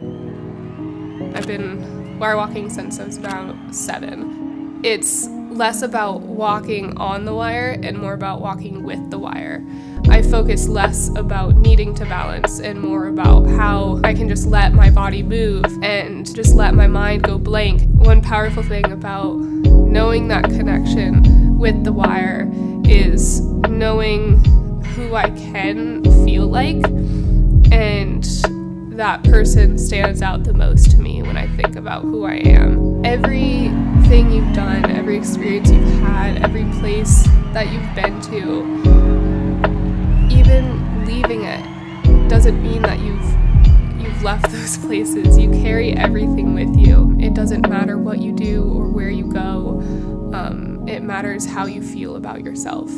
I've been wire walking since I was about seven. It's less about walking on the wire and more about walking with the wire. I focus less about needing to balance and more about how I can just let my body move and just let my mind go blank. One powerful thing about knowing that connection with the wire is knowing who I can feel like that person stands out the most to me when I think about who I am. Everything you've done, every experience you've had, every place that you've been to, even leaving it doesn't mean that you've you've left those places. You carry everything with you. It doesn't matter what you do or where you go. Um, it matters how you feel about yourself.